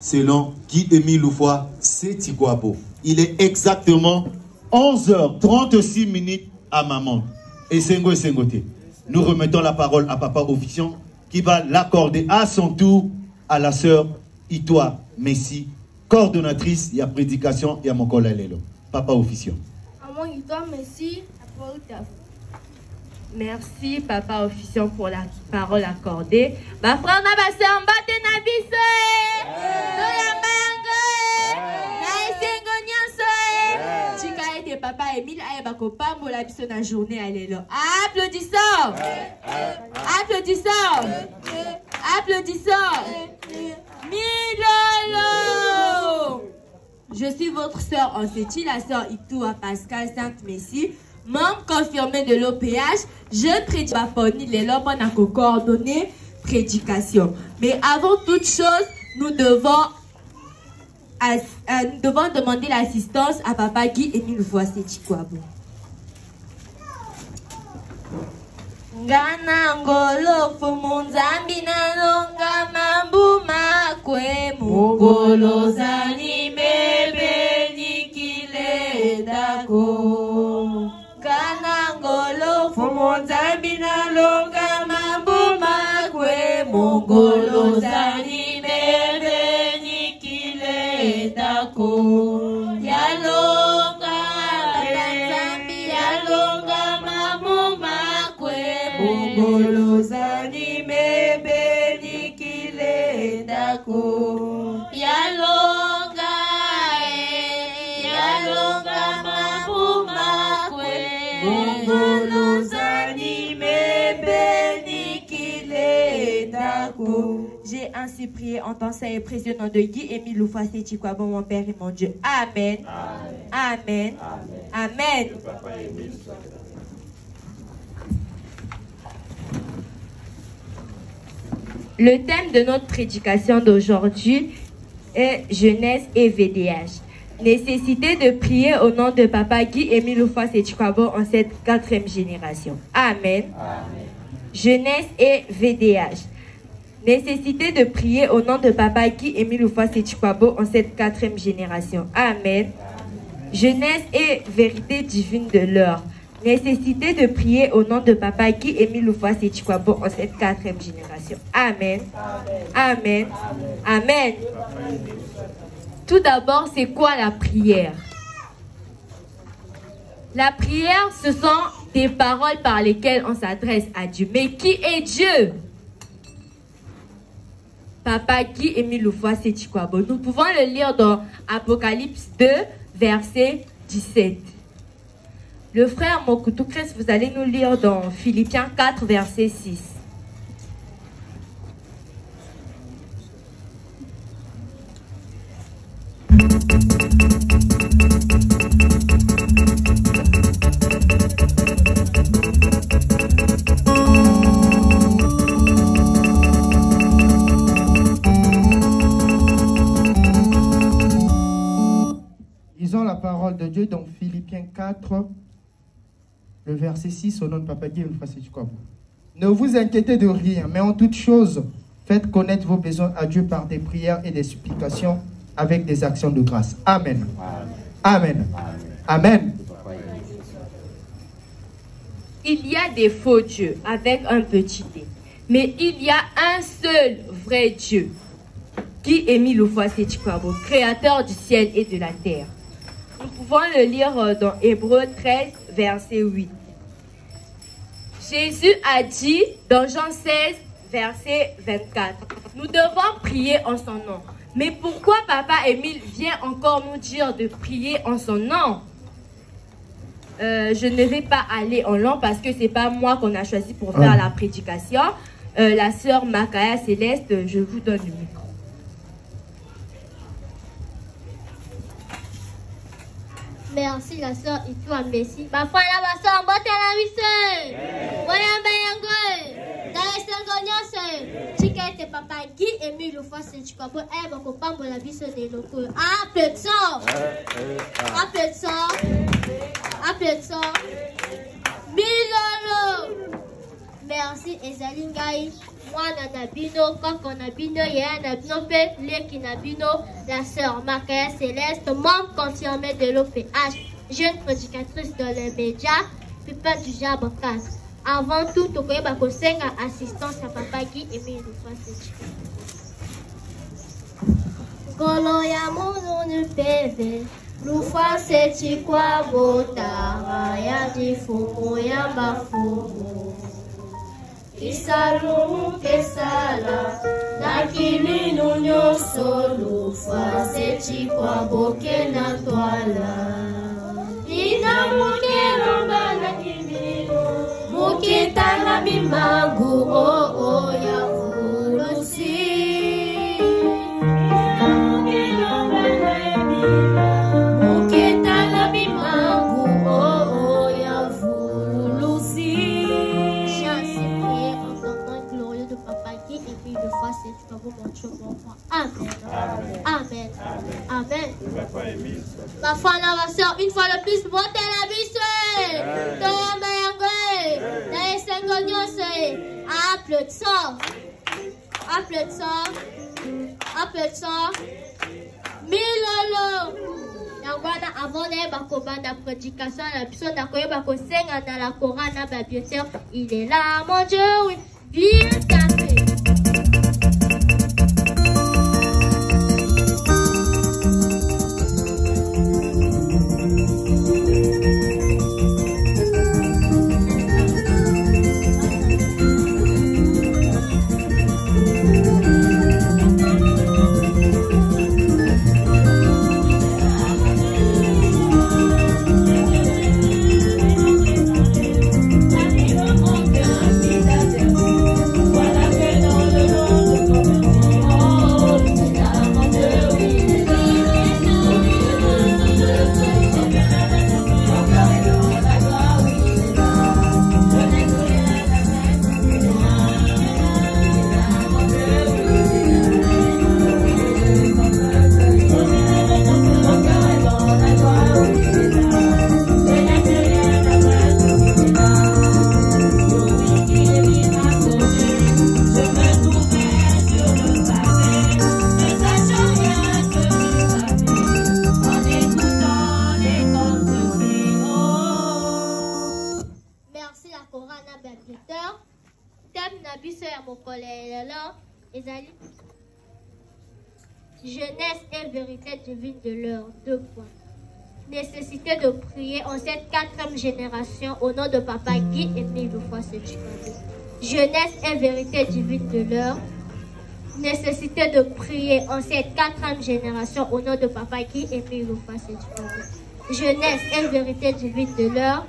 selon Guy-Émile Loufoy, c'est Tigwabo. Il est exactement 11h36 minutes à maman. Et Sengo et Sengote. Nous remettons la parole à Papa Officiant qui va l'accorder à son tour à la sœur Itoa Messi, coordonnatrice et à prédication et à mon collègue Papa Officiant. Amon Itoa Messi, Merci, Papa Officiant, pour la parole accordée. Ma frère Nabase, en bas de papa Emile ayeba kopambola biso na journée ya lelo applaudissant applaudissant applaudissant milolo. Je suis votre sœur en la sœur Itoua Pascal Sainte-Messie, membre confirmé de l'OPH. Je prédis pas fourni les lobes à coordonner prédication. Mais avant toute chose, nous devons euh, nous devons demander l'assistance à Papa Guy et nous voici Chikwabo. ngana ngolo fumu nzambi nalonga mambu makwe mugolo zani bebe nikile dako ngana Mungu dhambi naloga mambo makwe Mungu lozani mbele nikileta kuu prié en tant et précieux nom de Guy Émile Loufasé Chikwabo, mon Père et mon Dieu. Amen. Amen. Amen. Le thème de notre prédication d'aujourd'hui est jeunesse et VDH. Nécessité de prier au nom de Papa Guy Émile Loufasé Chikwabo en cette quatrième génération. Amen. Jeunesse et VDH. Nécessité de prier au nom de Papa Guy Émile et Chikwabo en cette quatrième génération. Amen. Jeunesse et vérité divine de l'heure. Nécessité de prier au nom de Papa Guy Émile et Chikwabo en cette quatrième génération. Amen. Amen. Amen. Tout d'abord, c'est quoi la prière? La prière, ce sont des paroles par lesquelles on s'adresse à Dieu. Mais qui est Dieu? Papa qui Émile Loufoy Chikwabo. Nous pouvons le lire dans Apocalypse 2, verset 17. Le frère Mokutu vous allez nous lire dans Philippiens 4, verset 6. Le verset 6 au nom de Papa Dieu Ne vous inquiétez de rien, mais en toute chose, faites connaître vos besoins à Dieu par des prières et des supplications avec des actions de grâce. Amen. Amen. Amen. Il y a des faux dieux avec un petit d, mais il y a un seul vrai Dieu qui est mis le créateur du ciel et de la terre. Nous pouvons le lire euh, dans Hébreu 13, verset 8. Jésus a dit dans Jean 16, verset 24, nous devons prier en son nom. Mais pourquoi Papa Émile vient encore nous dire de prier en son nom euh, Je ne vais pas aller en long parce que c'est pas moi qu'on a choisi pour faire la prédication. Euh, la sœur Makaya Céleste, je vous donne le micro. merci na so itwa mbesi bafana baso mbotela biso boyamba yango. Na esengo nyonso tika ete papa gi emi lufasi cikabo ayeba kopambola biso na eloko oyo apleso apleso apleso milolo merci ezali ngai mwana na bino kaka na bino yaya na bino mpe leki na bino la sœur makaya céleste membre confirmé de l'oph jeune prédicatrice dans les médias pipa du 4 avant tout tokoyeba kosenga assistance ya papa gi emile lufaseci ngolo ya mununu peve lufaseci kwa botara ya difumu ya bafumu lisalumu kesala nakili nu nyonso lufa se cikua boke na twala. Ina mokelomba na kimino mokitanga mimangu oo oh, oh, Amen. Amen. Ma foi, ma soeur, une fois le plus, montez la yangwe. Nae sengo nyose. Applaudissons. Applaudissons. Applaudissons. Milolo. yango wana avant nayeba kobanda prédication na biso nakoyeba kosenga na la cora na babieter il est là mon dieu oui prier en cette quatrième génération au nom de Papa Guy et mille fois ce Chicago. Jeunesse et vérité divine de l'heure. Nécessité de prier en cette quatrième génération au nom de Papa Guy et mille fois ce Chicago. Jeunesse et vérité divine de l'heure.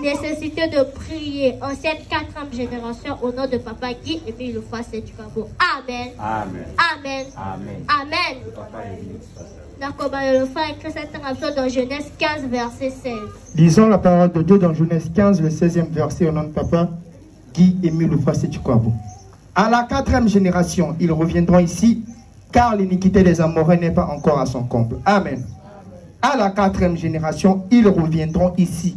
Nécessité de prier en cette quatrième génération au nom de Papa Guy et mille fois ce Chicago. Amen. Amen. Amen. Amen. Amen. Dans Genèse 15, verset 16. Lisons la parole de Dieu dans Genèse 15, le 16e verset au nom de papa Guy Émile Oufasé-Chikwabo. À la quatrième génération, ils reviendront ici, car l'iniquité des Amorais n'est pas encore à son comble. Amen. À la quatrième génération, ils reviendront ici,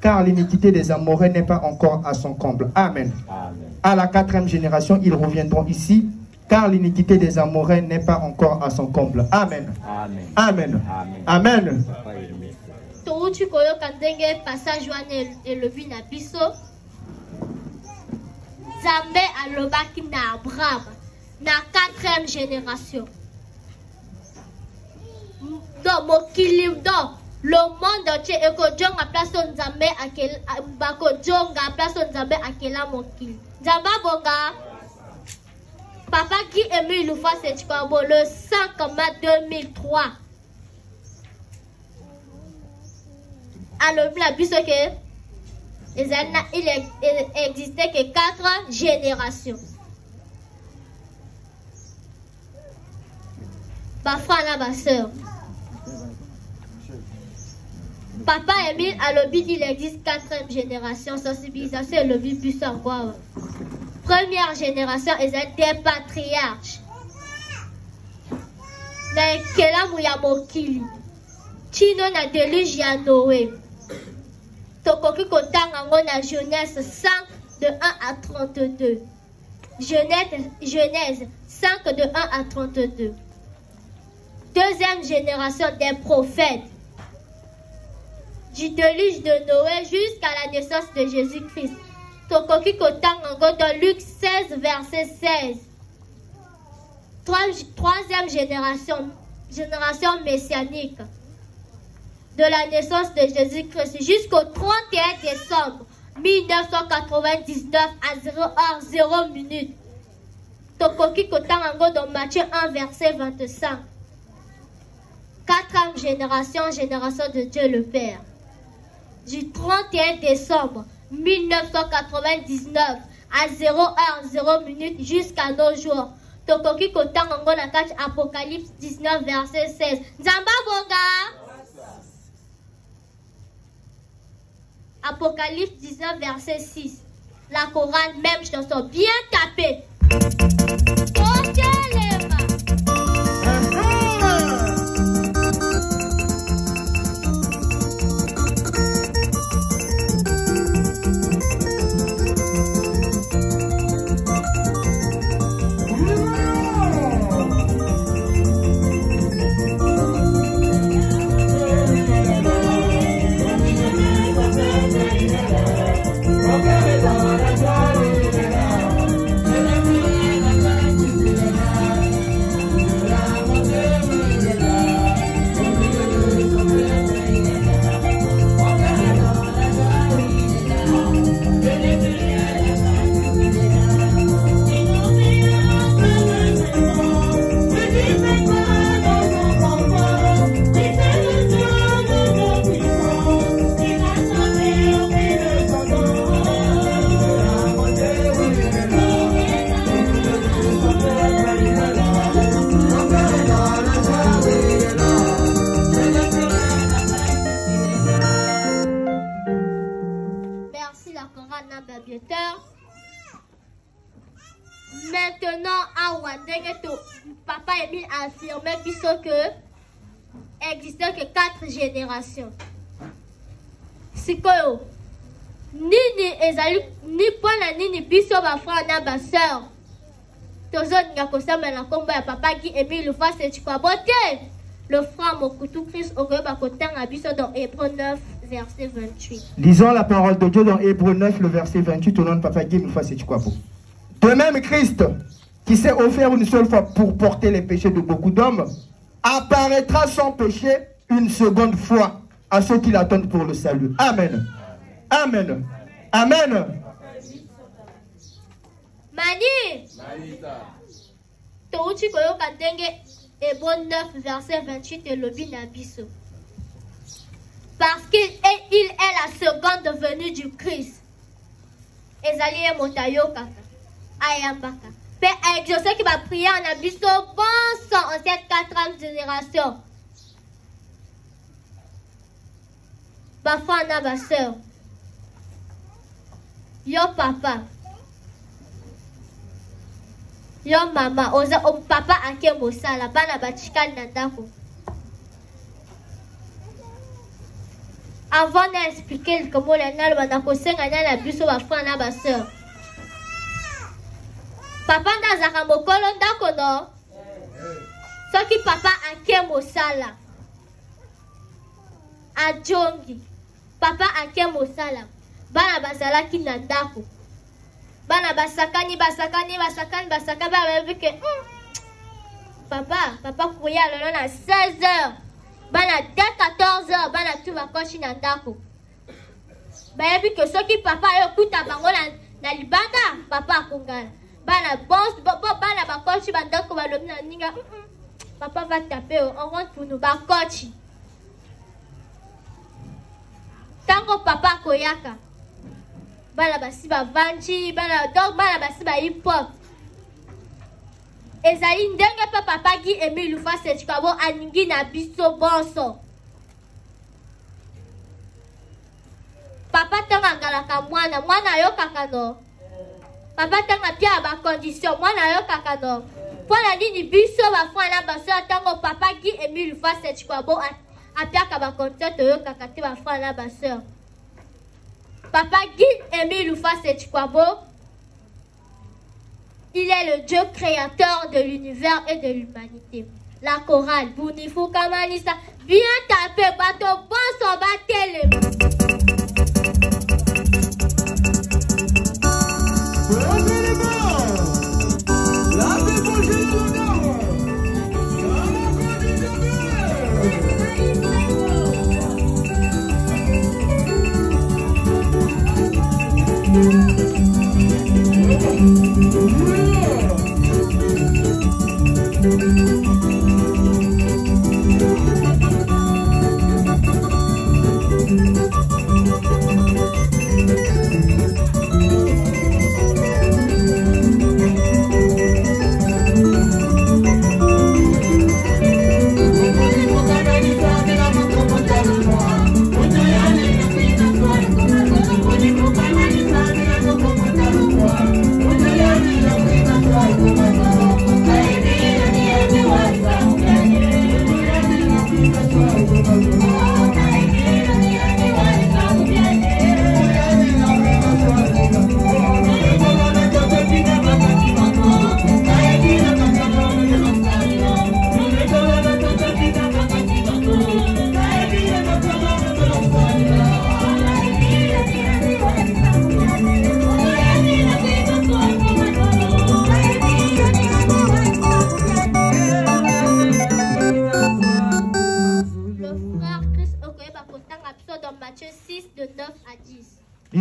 car l'iniquité des Amorais n'est pas encore à son comble. Amen. Amen. À la quatrième génération, ils reviendront ici, car l'iniquité des Amorais n'est pas encore à son comble. Amen. Amen. Amen. Amen. Touti koyoka ndenge passage wana el- elobi na biso nzambe alobaki na abraham na 4e génération M- do mokili do le monde entier ekojonga place oyo nzambe akel- a- bakojonga place oyo nzambe akela mokili nzambe abonga papa qui émile lufas etikabo le 5 mai 2003 alobi na biso ke ezali na il ex- il existait que quatre générations. Bafrère na basœur papa emile alobi il existe quatrième génération sensibilisation elobi biso yango awa première génération des patriarches na ekelamu ya mokili tino na deluge ya noe tokoki kotanga yango na jeunesse 5 de 1 à 32 Genèse, Genèse 5 de 1 à 32. Deuxième génération des prophètes. Du déluge de Noé jusqu'à la naissance de Jésus-Christ. Dans Luc 16, verset 16. Trois- Troisième génération, génération messianique. De la naissance de Jésus-Christ jusqu'au 31 décembre 1999 à 0h0 minute. Tokoki Kotangango dans Matthieu 1, verset 25. Quatrième génération, génération de Dieu le Père. Du 31 décembre 1999 à 0h0 minute jusqu'à nos jours. Tokoki kati Apocalypse 19 verset 16. Nzamba bonga. Apocalypse 19 verset 6. La chorale, même chanson, bien tapée. Merci Maintenant, à Wandenge, papa Emile affirmé puisque que existait que quatre générations. sikoyo nini ezali ni mpona nini biso bafrere na baseur tozolinga kosambela na nkombo ya papa gi emile lufasi echikwabo te le frère mokutu christ okoyeba kotanga biso dans hébreu 9 verset 28 Lisons la parole de Dieu dans Hébreu 9, le verset 28, au nom de Papa Guy Moufassi Chikwabo. De même, Christ, qui s'est offert une seule fois pour porter les péchés de beaucoup d'hommes, apparaîtra sans péché une seconde fois à ceux qui l'attendent pour le salut. Amen. Amen. Amen. mani touti koyoka ndenge ebo 9 verset 28 elobi na biso parce qu'il est, il est la seconde venue du christ ezali ye moto ayambaka mpe aexauceki bapriere na biso bonso en cette quatrième génération. Bafrere na baseur yo papa. Yo mama oza papa ake mosala bana batikali na ndako avant na explike likombo na naloba na kosenga nani na biso bafrere na baseur papa nde azalaka mokolo ndako no soki papa ake mosala ajongi. Papa ake mosala bana bazalaki na ndako. Bana basakani basakani basakani basakani bana bayebi ke "Hmm, papa papa koya lelo na 16 heures. Bana de 14 heures bana tu bakoshi na ndako. Bayebi ke soki papa ayo okuta bango na libanda papa akongana bana bana bakoshi bandako balobi na ninga. "Mm, mm, papa va tape o on rentre pour nous bakochi ntango papa akoyaka bana basi bavandi donc bana basi bahip hop ezali ndenge mpe papa gi emi lufasi etikabo aningi na biso bonso. Papa ntango angalaka mwana mwana ayokaka no papa ntango apia bacondition mwana ayokaka no mpo na nini biso bafrere na basoya ntango papa gi emi lufasi etikabo apiaka bacondition toyokaka te bafrere na baseur papa gi emi lufasi echikwabo Il est le Dieu créateur de l'univers et de l'humanité. La chorale, Bunifu Kamanisa, bien taper, bateau, bon son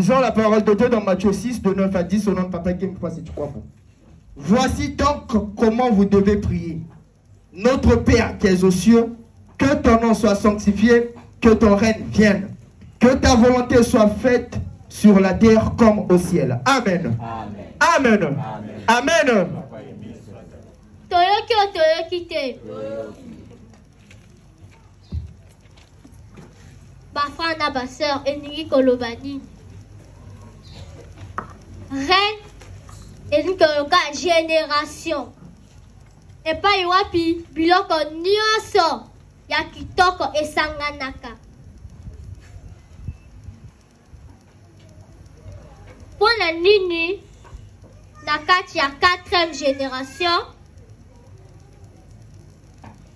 Lisons la parole de Dieu dans Matthieu 6, de 9 à 10, au nom de Papa Kim si tu crois pas. Voici donc comment vous devez prier. Notre Père qui es aux cieux, que ton nom soit sanctifié, que ton règne vienne, que ta volonté soit faite sur la terre comme au ciel. Amen. Amen. Amen. Toyoki o toyoki te. bafrère na baseur elingi koloba nini reine elingi koloba génération. Epai wapi biloko nyonso ya kitoko esanganaka mpo na nini na kati ya 4e génération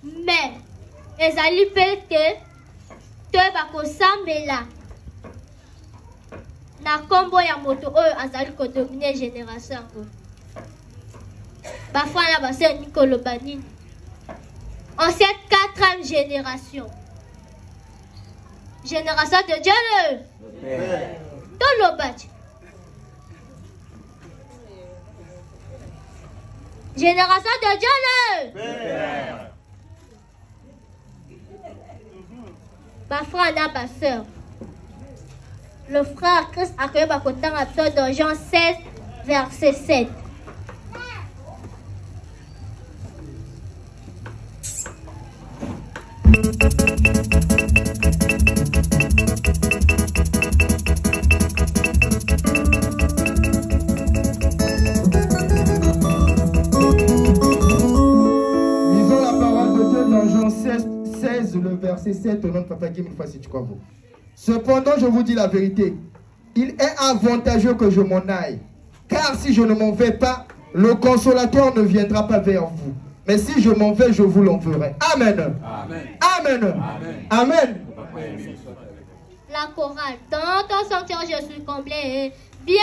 mais ezali mpe te na nkombo ya moto oyo azali kodomine génération yango. Bafana baseur nini koloba nini en cette quatrième génération. Génération de dieu le toloba ti génération de dieu le bafrère na baseur le frère christ akoyeba kotanga biso dans jean 16 verset 7 Lisons la parole de Dieu dans Jean 16, 16, le verset 7, au nom de Papa Kim, une fois si tu crois vous. Cependant, je vous dis la vérité. Il est avantageux que je m'en aille. Car si je ne m'en vais pas, le consolateur ne viendra pas vers vous. Mais si je m'en vais, je vous l'enverrai. Amen. Amen. Amen. la chorale dans ton sanctuaire je suis comblé bien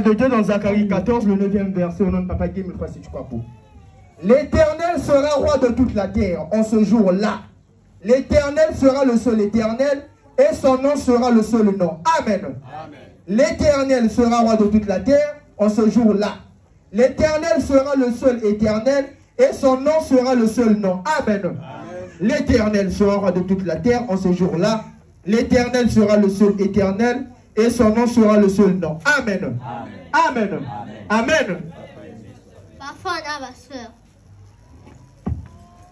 parole de Dieu dans Zacharie 14, le 9e verset, au nom de Papa Guy, L'Éternel sera roi de toute la terre en ce jour-là. L'Éternel sera le seul éternel et son nom sera le seul nom. Amen. L'Éternel sera roi de toute la terre en ce jour-là. L'Éternel sera le seul éternel et son nom sera le seul nom. Amen. L'Éternel sera roi de toute la terre en ce jour-là. L'Éternel sera le seul éternel et son nom sera le seul nom. Amen. Amen. Amen. Parfois, ma soeur.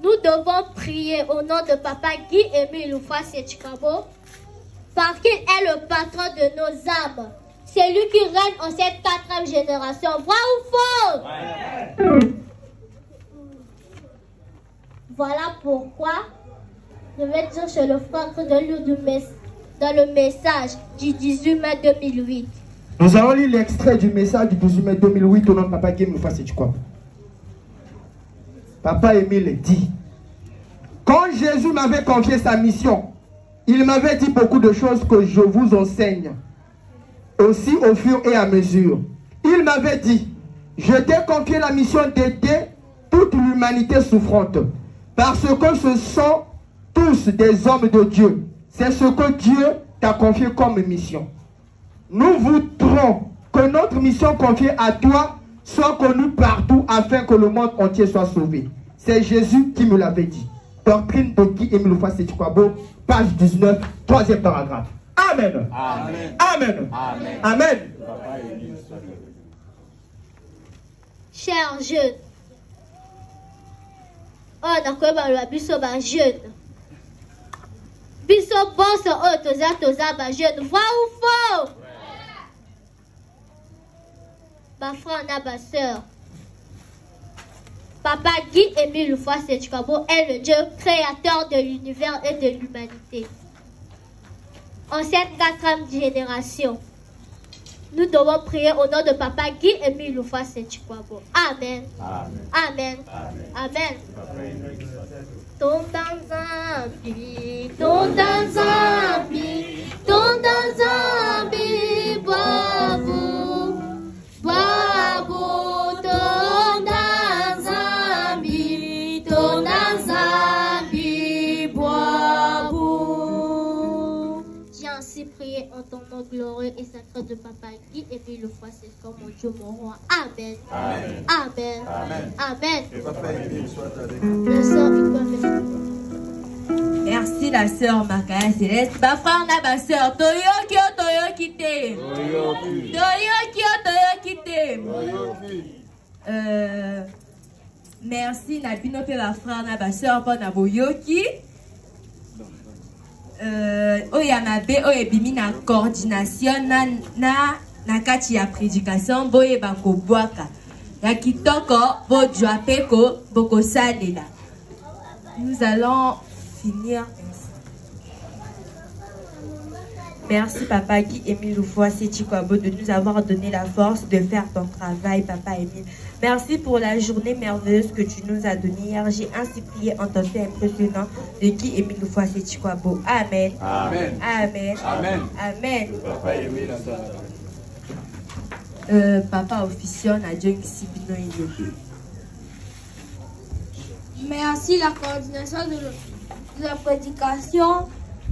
Nous devons prier au nom de Papa Guy Émile et Chikabo parce qu'il est le patron de nos âmes. C'est lui qui règne en cette quatrième génération. Vrai ou faux? Voilà pourquoi je vais dire chez le frère de dans le message du 18 mai 2008. Nous allons lire l'extrait du message du 18 mai 2008 au nom de Papa Guy quoi Papa Émile dit Quand Jésus m'avait confié sa mission, il m'avait dit beaucoup de choses que je vous enseigne, aussi au fur et à mesure. Il m'avait dit, je t'ai confié la mission d'aider toute l'humanité souffrante, parce que ce sont tous des hommes de Dieu. C'est ce que Dieu t'a confié comme mission. Nous voudrons que notre mission confiée à toi soit connue partout afin que le monde entier soit sauvé. C'est Jésus qui me l'avait dit. Doctrine de Guy Emile page 19, troisième paragraphe. Amen. Amen. Amen. Amen. Amen. Chers jeunes, oh, d'accord, bah, biso ba jeune. Biso boss, oh, toza, toza, ba jeune. Vrai ou faux? Ma frère, ma soeur. Papa Guy Émile Chikabo est le Dieu créateur de l'univers et de l'humanité. En cette quatrième génération, nous devons prier au nom de Papa Guy Émile Chikabo. Amen. Amen. Amen. Amen. Don't dance up, don't dance up. De Papa et puis le c'est comme mon Dieu mon roi. Amen. Amen. Amen. Amen. Merci la sœur Makaya Céleste. Ma frère na ma sœur. Toyoki o toyoki te. Toyoki o toyoki te. Euh, merci na bino pe ma frère na ma sœur euh, oyo ya mabe oyo na coordination na, na, na kati ya prédication boyeba kobwaka. Ya kitoko bojwa mpe bokosalela. Nous allons finir Merci, Papa Guy Émile Loufoy, Kwabo, de nous avoir donné la force de faire ton travail, Papa Émile. Merci pour la journée merveilleuse que tu nous as donnée hier. J'ai ainsi prié en ton fait impressionnant de Guy Émile Loufoy, Kwabo. Amen. Amen. Amen. Amen. Amen. Papa Émile, euh, Papa officiel à Dieu ici, Merci la coordination de, de la prédication.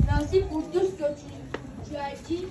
Merci pour tout ce que tu tu as dit